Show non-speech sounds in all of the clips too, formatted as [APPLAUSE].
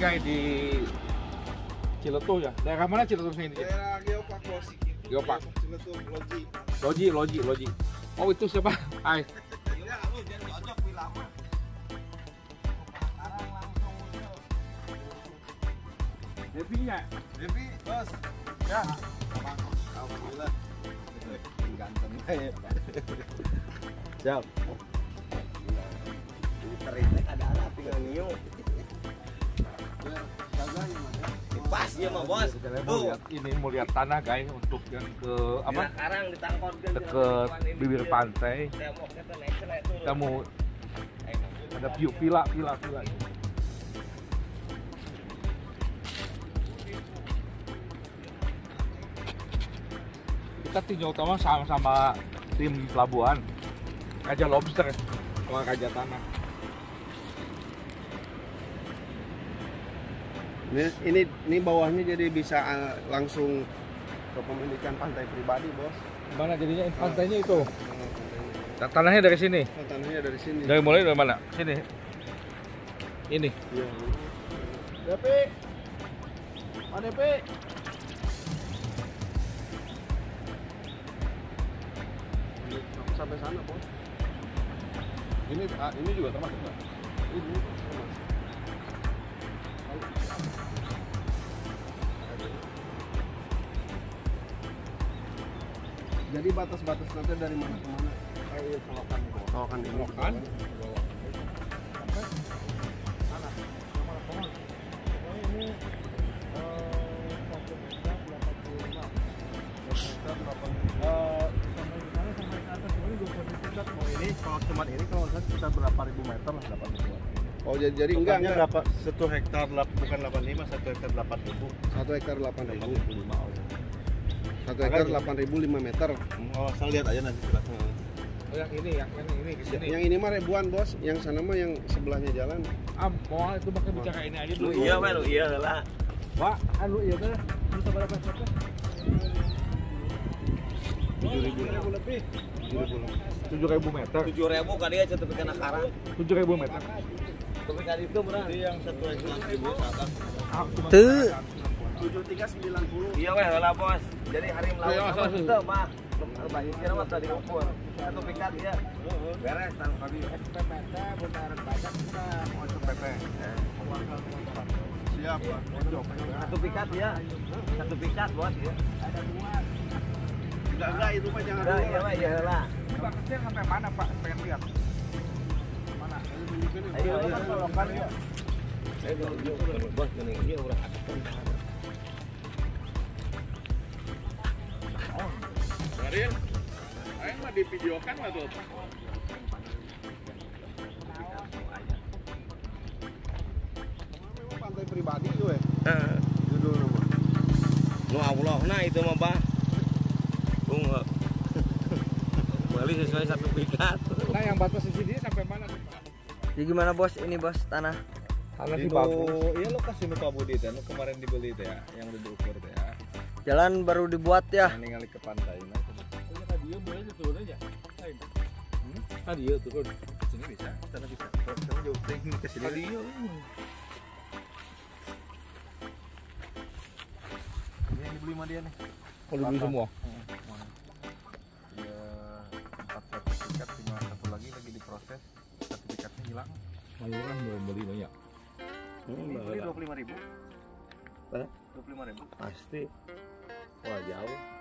Guys di Ciletuh ya. Daerah mana Ciletuh sini? Daerah Geopark Losi. Geopark. Ciletuh Loji. Loji, Loji, Loji. Oh itu siapa? Hai. Iya, di langsung Devinya. Devi, bos. Ya. Alhamdulillah. Ganteng kayak. Siap. Twitter ini ada anak tinggal nyiu. Pas dia mah bos. Lihat ini mau lihat tanah guys untuk yang ke apa? Sekarang ditangkap Deket bibir pantai. Kita mau ada view villa, villa, villa. Kita tinjau utama sama-sama tim pelabuhan. Raja Lobster sama Raja Tanah. Ini, ini ini bawahnya jadi bisa uh, langsung ke pemilikan pantai pribadi, bos. Mana jadinya pantainya itu? Nah, Tanahnya dari sini. Oh, tanahnya dari sini. Dari mulai dari mana? Sini. Ini. Iya. Depi. Mana Depi? Sampai sana, bos. Ini ah, ini juga termasuk nggak? Ini Jadi batas-batas nanti dari mana ke mana? Kayak iya, selokan ini. Selokan ini. Selokan? Sampai sana. Yang mana pohon? Pokoknya ini satu meter 85. Satu meter 85. Sampai di sana sampai ke atas ini 20 meter. Mau ini kalau cuma ini kalau nggak salah sekitar berapa ribu meter lah dapat ribu. Oh jadi, jadi enggak enggak berapa? Satu hektar bukan 85, satu hektar 8 ribu. satu hektar delapan ribu 85 oh. Satu hektar delapan ribu lima meter. Oh, saya lihat aja nanti. Oh, yang ini, yang, yang ini ke sini. Yang ini mah ribuan bos, yang sana mah yang sebelahnya jalan. Ah, mau itu pakai bicara ini aja dulu. Lu iya mah lu iya lah. Pak, anu iya teh. Lu sabar apa siapa? Tujuh ribu. lebih. Tujuh ribu meter. Tujuh ribu kan dia tapi kena karang. Tujuh ribu meter. Tapi kali itu berapa? Jadi yang satu ribu. Ah, Tuh. Tujuh tiga sembilan puluh. Iya weh lah bos. Jadi hari Iya, melawan itu mah. Banyak kira mah tadi ukur. Satu pikat dia. Beres tang kami. SPPT, kita mau SPPT. Siap. Satu pikat dia. Satu pikat bos ya. Enggak enggak itu mah jangan dulu. iya mah iya lah. Pak kecil sampai mana Pak? Pengen lihat. Mana? Ayo Kan ayo. solokan ya. Ayo bos gini dia udah Ariel, ayo mah di videokan lah tuh. Pantai pribadi tuh ya. Heeh. Judul nama. Nu Allah nah itu mah bah. Bung. Bali sesuai satu pikat. Nah, yang batas di sini sampai mana tuh? Jadi gimana bos ini bos tanah? Tanah Itu, iya lo kasih nu Budi teh, nu kemarin dibeli teh ya, yang udah diukur teh ya. Jalan baru dibuat ya. Ningali ke pantai nah. Ya boleh turun aja. Lain. Hmm? Tadi ya turun. Sini bisa, sana bisa. Sana jauh teh ini ke sini. Tadi ya. Ini yang dibeli sama dia nih. Kalau dulu semua. Ya, empat sertifikat, cuma satu lagi lagi diproses. Sertifikatnya hilang. Malu kan belum beli banyak. Ini beli dua puluh lima ribu. Hah? Dua puluh lima ribu. Pasti. Wah jauh.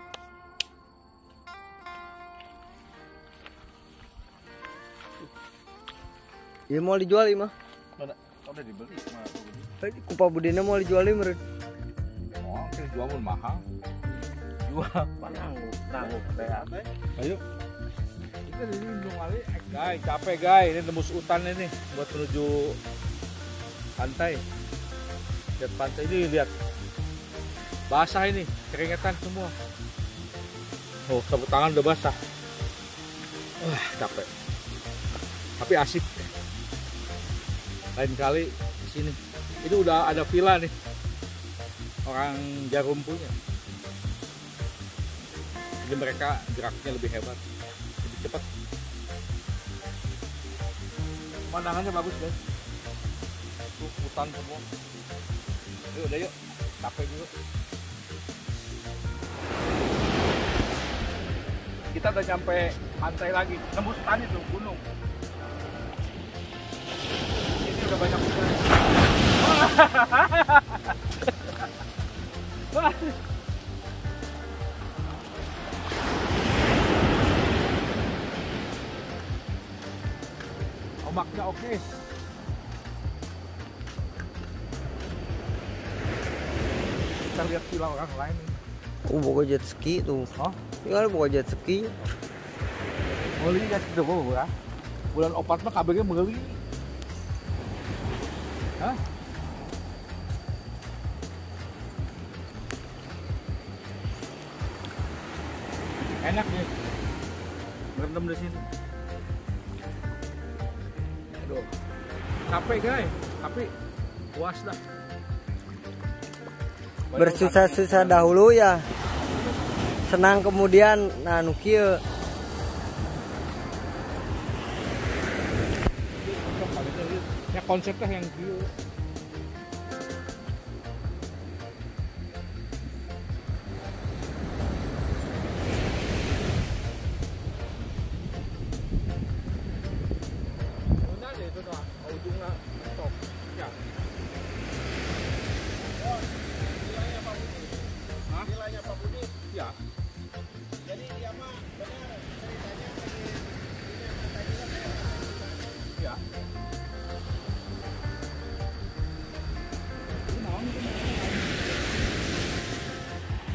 Ya mau dijual mah. Udah dibeli sama Pak Budi. Kupa budina mau dijual meren. Oh, kita jual pun mahal. Jual pananggu, nanggu teh. Ayo. Kita di Lindung Wali. Guys, capek guys. Ini tembus hutan ini buat menuju pantai. Lihat pantai ini lihat. Basah ini, keringetan semua. Oh, sapu tangan udah basah. Wah, capek. Tapi asik. Lain kali di sini. Ini udah ada villa nih. Orang Jarum punya. Jadi mereka geraknya lebih hebat, lebih cepat. Pemandangannya bagus guys. Tuh hutan semua yuk udah yuk capek dulu kita udah nyampe pantai lagi nembus hutan itu gunung udah banyak [LAUGHS] omaknya oke kita lihat villa orang lain nih. Oh, boga jet ski tuh. Hah? Tinggal boga jet ski. Meuli ya sudah mau ya. Bulan opat mah kabelnya meuli. Hah? Enak nih. Berendam di sini. Aduh. Capek guys, tapi puas dah. Bersusah-susah dahulu ya. Senang kemudian nah nu konsepnya yang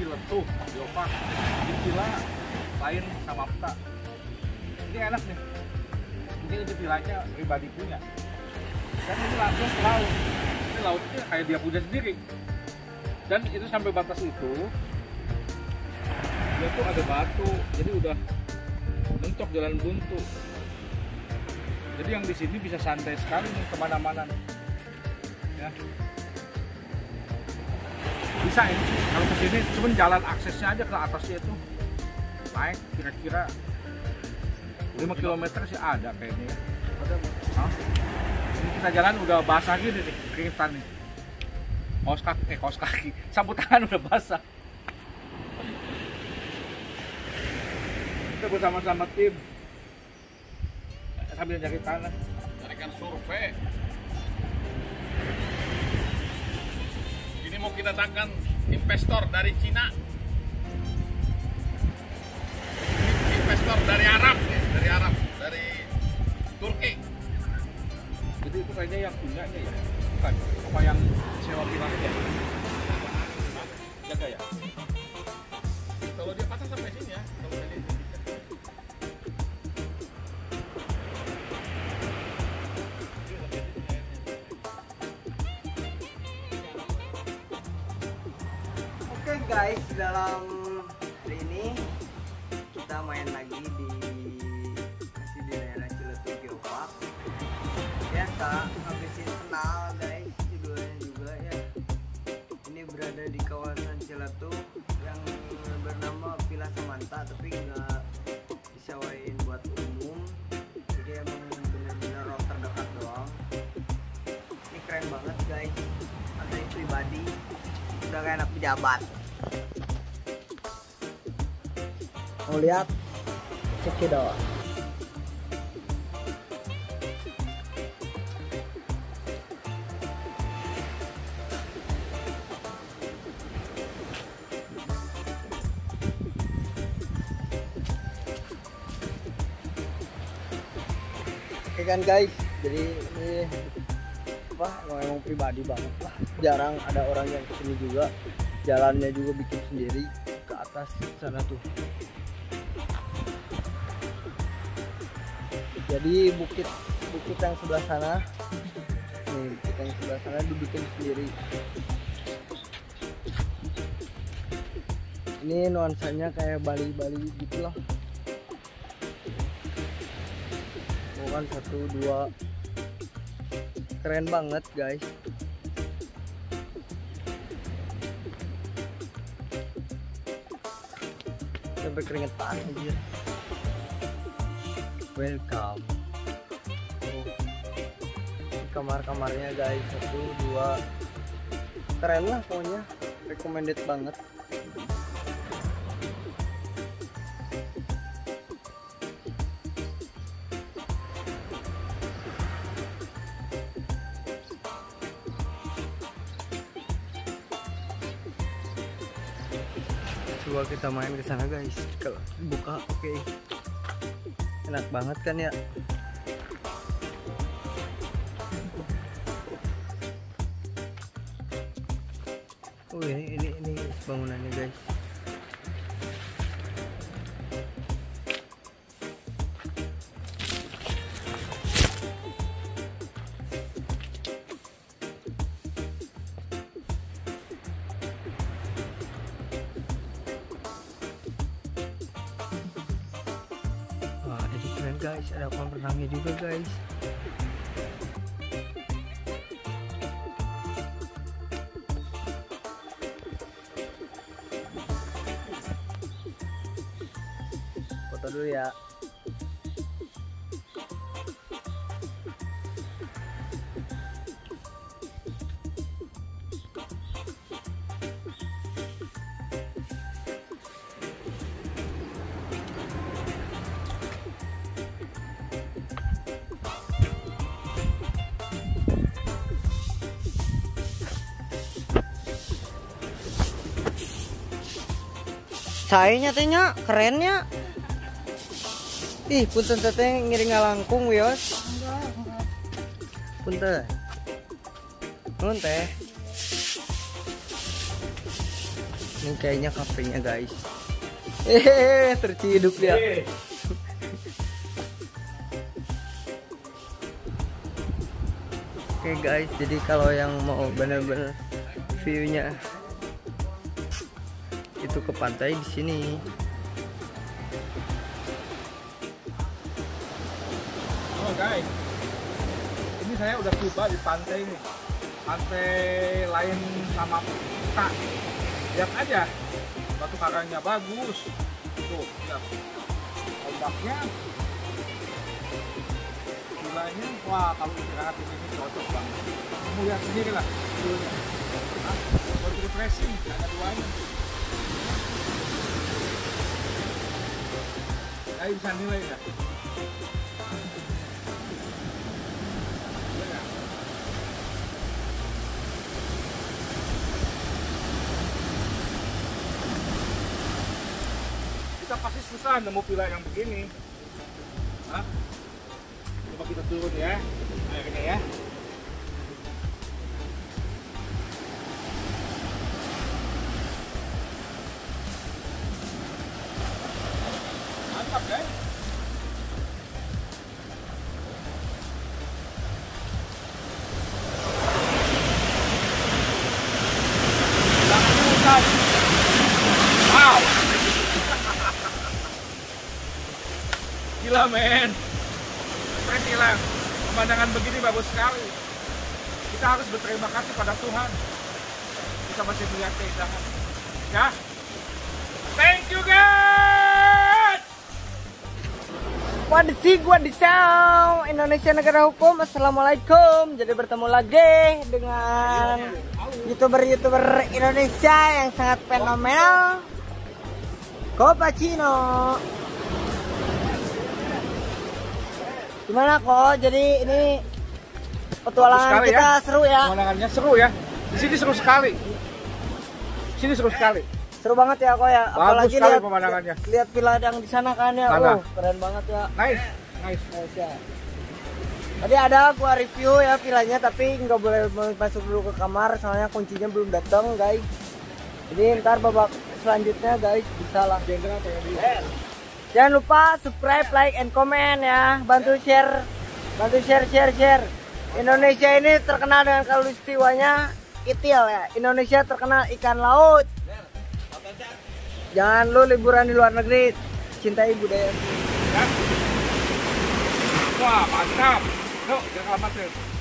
Ciletuh, Yopak. Di villa lain sama peta. Ini enak nih. Ini di villanya pribadi punya. Dan ini langsung ke laut. Ini lautnya kayak dia punya sendiri. Dan itu sampai batas itu dia tuh ada batu, jadi udah mentok jalan buntu. Jadi yang di sini bisa santai sekali ke mana-mana. Ya. Bisa ya, kalau ke sini cuman jalan aksesnya aja ke atasnya itu naik kira-kira 5 km sih ada kayaknya ya. Ada. Hah? Ini kita jalan udah basah gini nih, keringetan nih. Kaos kaki, eh kaos kaki, sapu tangan udah basah. Kita bersama-sama tim sambil nyari tanah. Carikan survei. Mau kita datangkan investor dari Cina. Ini Investor dari Arab, ya, dari Arab, dari Turki. Jadi itu kayaknya yang punyanya ya, bukan apa yang sewa bilangnya. Jaga ya. Kalau dia pasang sampai sini ya, kalau tadi dalam hari ini kita main lagi di masih di daerah Ciletuh Geopark. Biasa habisin kenal guys judulnya juga ya. Ini berada di kawasan Ciletuh yang bernama Villa Samanta tapi nggak disewain buat umum. Jadi emang benar-benar road terdekat doang. Ini keren banget guys. Ada yang pribadi udah kayak anak pejabat mau lihat cek doang Oke kan guys, jadi ini apa emang pribadi banget lah. Jarang ada orang yang ke sini juga. Jalannya juga bikin sendiri ke atas sana tuh. Jadi bukit bukit yang sebelah sana, nih bukit yang sebelah sana dibikin sendiri. Ini nuansanya kayak Bali-Bali gitu lah. Bukan satu dua keren banget guys sampai keringetan anjir welcome. Oh. kamar-kamarnya guys. Satu dua. Keren lah pokoknya. Recommended banget. Coba kita main ke sana guys. Kalau buka oke enak banget kan ya? Oh ini ini ini bangunannya Foto dulu ya. Tehnya kerennya. Ih, punten teteh ngiring ngalangkung wios. Punten. Nun teh. Ini kayaknya kafenya guys. Eh, terciduk dia. Oke guys, jadi kalau yang mau bener-bener view-nya itu ke pantai di sini. Guys, ini saya udah coba di pantai nih. Pantai lain sama kita. Lihat aja, batu karangnya bagus. Tuh, lihat. Ombaknya. Gilanya, wah kalau istirahat di sini cocok banget. Kamu lihat sendiri lah. Hah? Buat refreshing, ada duanya. Saya bisa nilai nggak? Kita pasti susah nemu villa yang begini. Hah? Coba kita turun ya, airnya ya. Kita masih keindahan Ya. Thank you guys! Gua di Sao Indonesia Negara Hukum Assalamualaikum. Jadi bertemu lagi dengan Youtuber-youtuber Indonesia yang sangat fenomenal. Kopacino Gimana kok? Jadi ini petualangan kita ya. seru ya. Pemandangannya seru ya. Di sini seru sekali sini seru sekali Seru banget ya kok ya Bagus sekali pemandangannya. Lihat villa yang di sana kan ya Sana. Oh keren banget ya Nice Nice Nice ya. Tadi ada gua review ya villanya tapi nggak boleh masuk dulu ke kamar soalnya kuncinya belum datang guys. Jadi ntar babak selanjutnya guys bisa lah. Jangan lupa subscribe, like, and comment ya. Bantu share, bantu share, share, share. Indonesia ini terkenal dengan kalustiwanya itil ya. Indonesia terkenal ikan laut. Jangan lu liburan di luar negeri, cintai budaya. Wah mantap Yuk jangan lama Tris.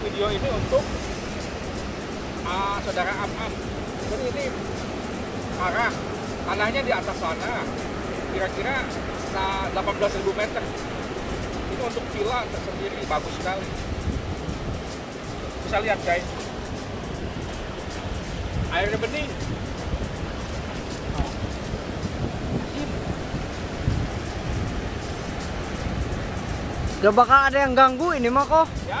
Video ini untuk ah, saudara Am Am. Jadi ini arah tanahnya di atas sana, kira-kira sa- 18.000 meter. Ini untuk villa tersendiri, bagus sekali. Bisa lihat guys, airnya bening. Gak bakal ada yang ganggu ini mah kok. Ya,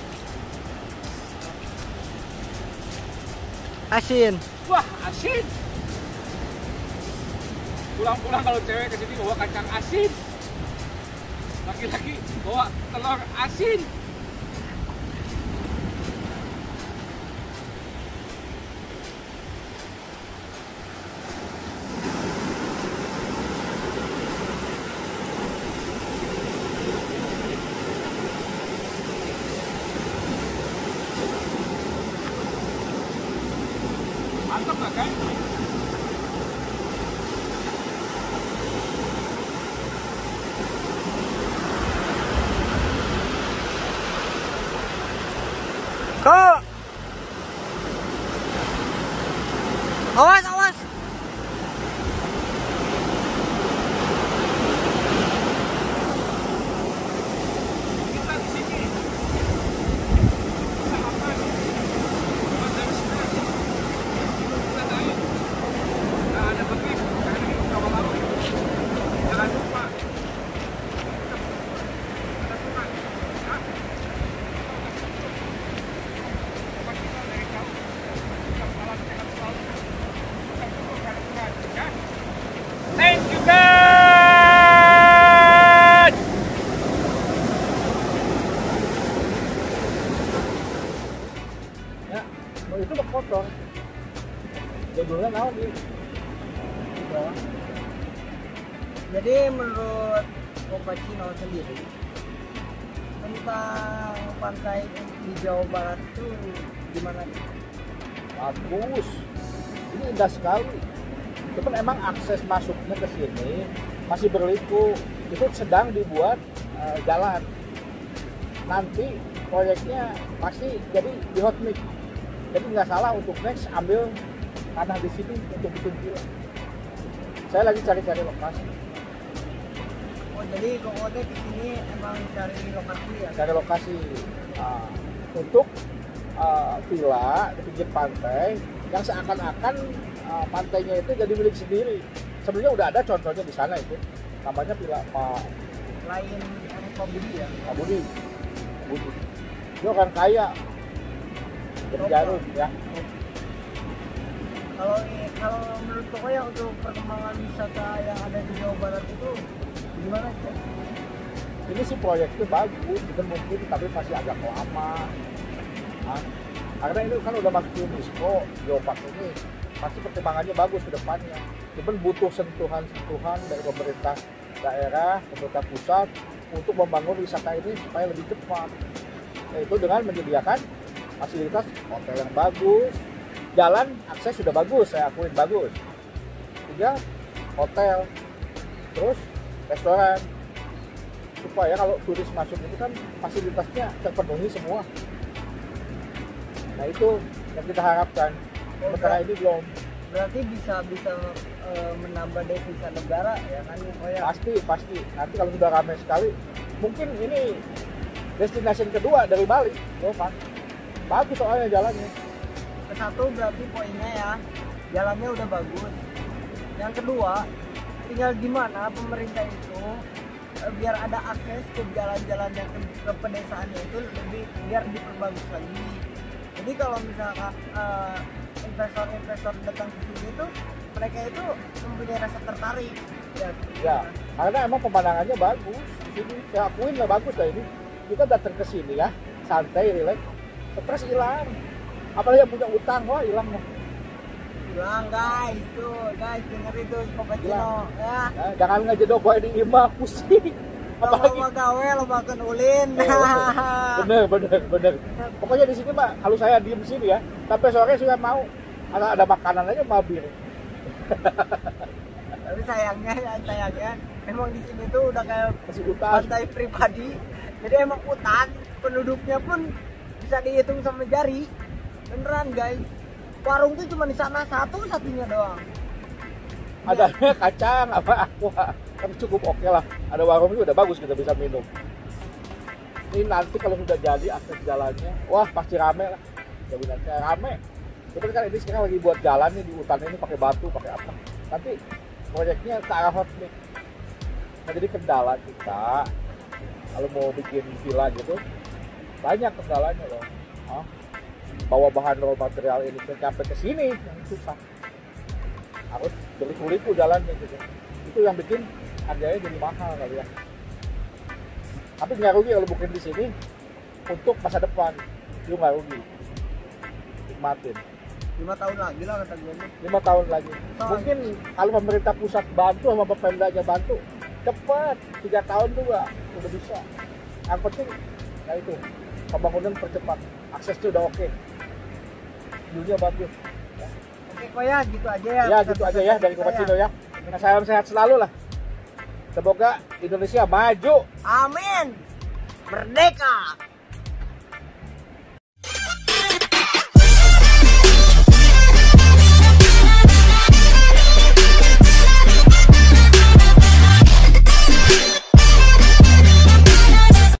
Asin. Wah, asin. Pulang-pulang kalau cewek ke sini bawa kacang asin. Laki-laki bawa telur asin. Gimana? Bagus. Ini indah sekali. Cuman emang akses masuknya ke sini masih berliku. Itu sedang dibuat eh, jalan. Nanti proyeknya pasti jadi di hot mix. Jadi nggak salah untuk next ambil tanah di sini untuk bikin villa. Saya lagi cari-cari lokasi. Oh jadi Kokote ke sini emang cari lokasi ya? cari lokasi uh, untuk uh, villa di pinggir pantai yang seakan-akan uh, pantainya itu jadi milik sendiri. Sebenarnya udah ada contohnya di sana itu. Namanya villa Pak Lain Pak Budi ya? Pak Budi. Budi. Dia orang kaya. Dari Jarum ya. Kalau kalau menurut Koko ya untuk perkembangan wisata yang ada di Jawa Barat itu gimana sih? Ini sih proyeknya bagus, itu mungkin tapi masih agak lama. Hah? Karena ini kan udah masuk UNESCO, Geopark ini pasti perkembangannya bagus ke depannya. Cuman butuh sentuhan-sentuhan dari pemerintah daerah, pemerintah pusat untuk membangun wisata ini supaya lebih cepat. Yaitu dengan menyediakan fasilitas hotel yang bagus, jalan akses sudah bagus, saya akuin bagus. Tiga, hotel, terus restoran, supaya kalau turis masuk itu kan fasilitasnya terpenuhi semua. Nah itu yang kita harapkan. Sementara ini belum Berarti bisa bisa eh, menambah devisa negara ya kan? Oh ya. pasti pasti. Nanti kalau sudah ramai sekali, mungkin ini destinasi kedua dari Bali, Lovan. Bagus soalnya jalannya. Ke satu berarti poinnya ya jalannya udah bagus. Yang kedua tinggal gimana pemerintah itu eh, biar ada akses ke jalan-jalan yang ke, ke pedesaannya itu lebih biar diperbagus lagi. Jadi kalau misalkan eh, investor-investor datang ke sini itu mereka itu mempunyai rasa tertarik ya. Ya, karena emang pemandangannya bagus. Di sini saya akuin lah bagus lah ini. Kita datang ke sini ya, santai, relax, stres hilang. apalagi yang punya utang wah hilang dah. Bilang guys, tuh guys denger itu Kopacino ya. Ya, jangan ngejedok gue di imah pusing apalagi mau gawe lo makan ulin. [LAUGHS] bener bener bener pokoknya di sini mah kalau saya diem sini ya sampai sore sudah mau ada ada makanan aja mabir [LAUGHS] Tapi sayangnya ya sayangnya emang di sini tuh udah kayak pantai pribadi. Jadi emang hutan penduduknya pun bisa dihitung sama jari. Beneran guys. Warung tuh cuma di sana satu satunya doang. adanya kacang apa aqua kan cukup oke lah. Ada warung juga udah bagus kita bisa minum. Ini nanti kalau sudah jadi akses jalannya wah pasti rame lah. Jadi nanti rame. Tapi kan ini sekarang lagi buat jalan nih di hutan ini pakai batu pakai apa. Nanti proyeknya ke arah hot nih nah jadi kendala kita kalau mau bikin villa gitu banyak kendalanya loh. Hah? bawa bahan raw material ini sampai ke sini yang susah. Harus berliku-liku jalannya gitu. Itu yang bikin harganya jadi mahal kali ya. Tapi nggak rugi kalau bukan di sini untuk masa depan. Itu nggak rugi. Nikmatin. Lima tahun lagi lah kata gue lima tahun lagi. Mungkin kalau pemerintah pusat bantu sama pemdanya bantu cepat. Tiga tahun juga udah bisa. Yang penting ya itu pembangunan percepat. Aksesnya udah oke. Dunia bagus. Oke kok ya gitu aja ya. ya gitu aja ya dari Kopacino ya. Nah, salam sehat selalu lah semoga Indonesia maju Amin. Merdeka.